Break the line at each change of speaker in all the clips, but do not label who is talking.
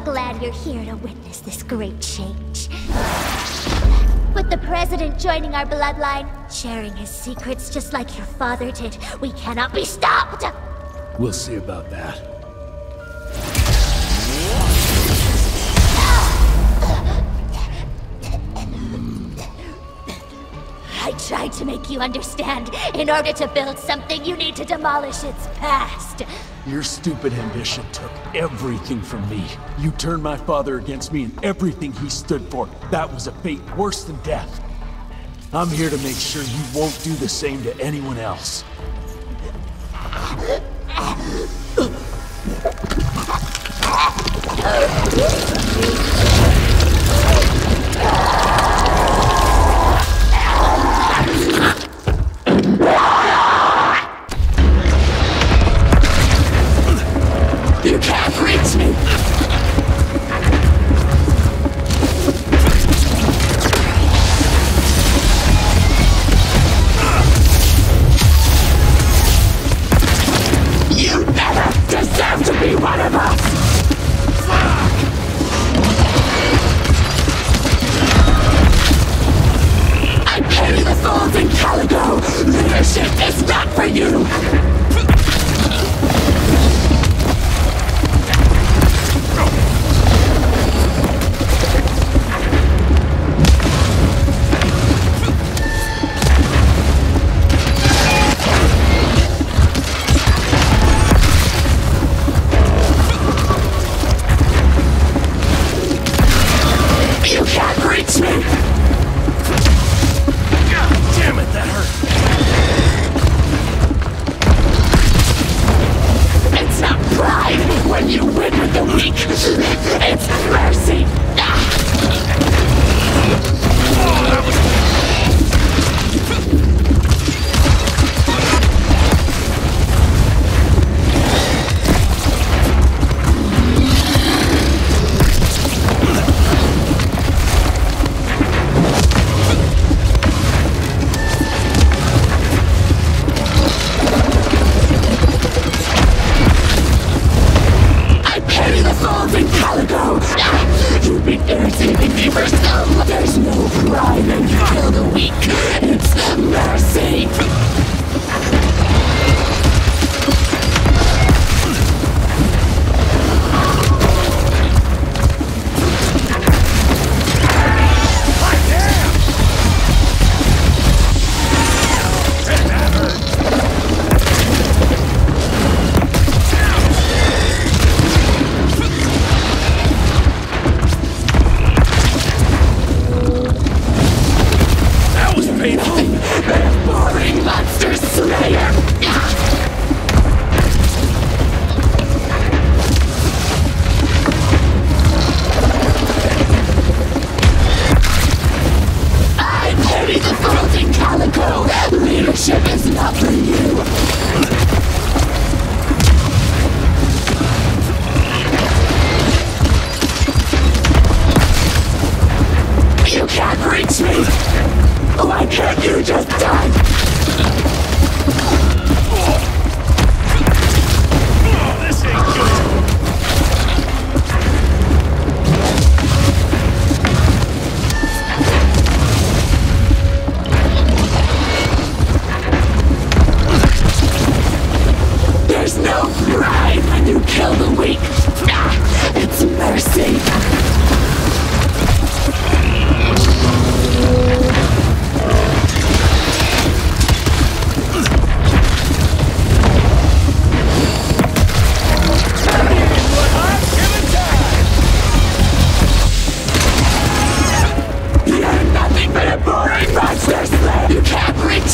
glad you're here to witness this great change. With the President joining our bloodline, sharing his secrets just like your father did, we cannot be stopped!
We'll see about that.
I tried to make you understand. In order to build something, you need to demolish its past.
Your stupid ambition took everything from me. You turned my father against me and everything he stood for. That was a fate worse than death. I'm here to make sure you won't do the same to anyone else.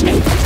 Snake.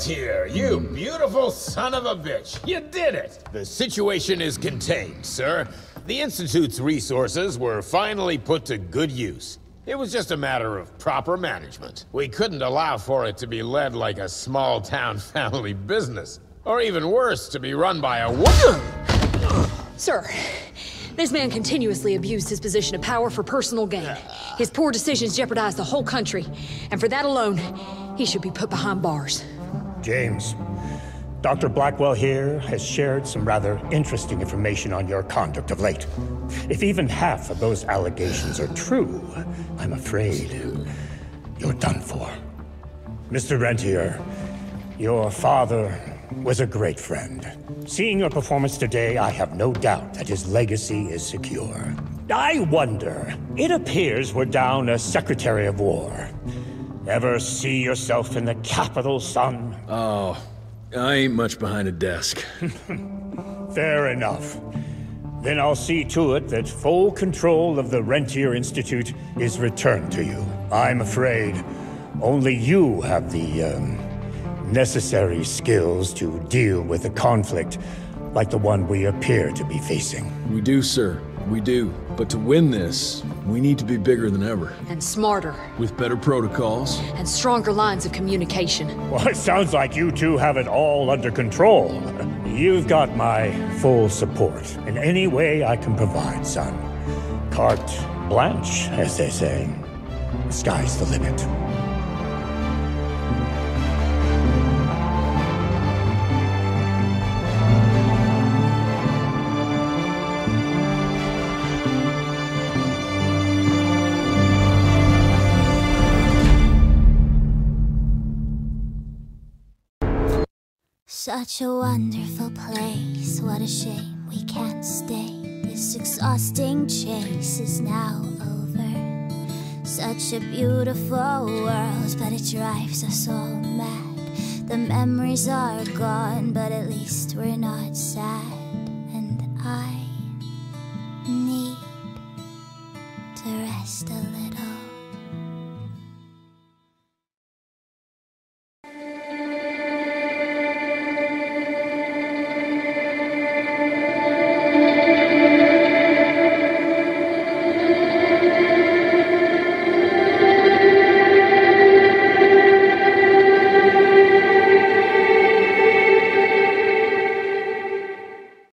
Here, you hmm. beautiful son of a bitch. You did it! The situation is contained, sir. The Institute's resources were finally put to good use. It was just a matter of proper management. We couldn't allow for it to be led like a small-town family business. Or even worse, to be run by a woman.
Sir, this man continuously abused his position of power for personal gain. His poor decisions jeopardized the whole country. And for that alone, he should be put behind bars.
James, Dr. Blackwell here has shared some rather interesting information on your conduct of late. If even half of those allegations are true, I'm afraid you're done for. Mr. Rentier, your father was a great friend. Seeing your performance today, I have no doubt that his legacy is secure. I wonder, it appears we're down a Secretary of War. Ever see yourself in the capital, son?
Oh, I ain't much behind a desk.
Fair enough. Then I'll see to it that full control of the Rentier Institute is returned to you. I'm afraid only you have the, um, necessary skills to deal with a conflict like the one we appear to be facing.
We do, sir. We do. But to win this, we need to be bigger than ever.
And smarter.
With better protocols.
And stronger lines of communication.
Well, it sounds like you two have it all under control. You've got my full support in any way I can provide, son. Carte blanche, as they say. The sky's the limit.
Such a wonderful place, what a shame we can't stay. This exhausting chase is now over. Such a beautiful world, but it drives us all mad. The memories are gone, but at least we're not